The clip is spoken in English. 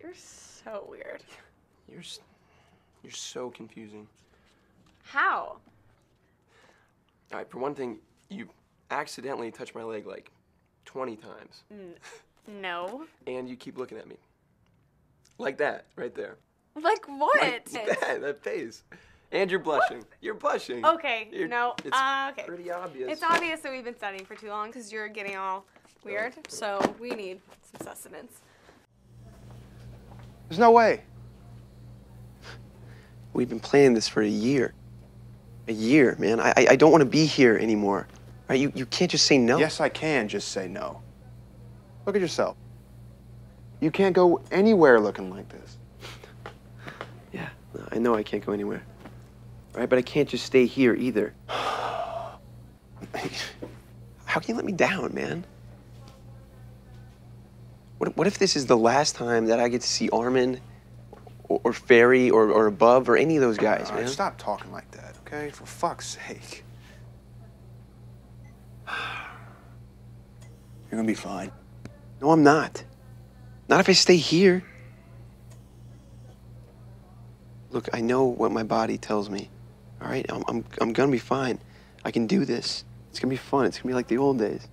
You're so weird. You're you're so confusing. How? All right, for one thing, you accidentally touched my leg like 20 times, No. and you keep looking at me. Like that, right there. Like what? Like that, that face. And you're blushing. You're blushing. Okay, You're- no, It's uh, okay. pretty obvious. It's obvious that we've been studying for too long because you're getting all weird. So we need some sustenance. There's no way. We've been planning this for a year. A year, man. I, I, I don't want to be here anymore. Right? You, you can't just say no. Yes, I can just say no. Look at yourself. You can't go anywhere looking like this. Yeah, I know I can't go anywhere. Right? But I can't just stay here either. How can you let me down, man? What, what if this is the last time that I get to see Armin or, or Ferry or, or Above or any of those guys, right, man? stop talking like that, okay? For fuck's sake. You're gonna be fine. No, I'm not. Not if I stay here. Look, I know what my body tells me. All right, I'm, I'm, I'm gonna be fine. I can do this. It's gonna be fun. It's gonna be like the old days.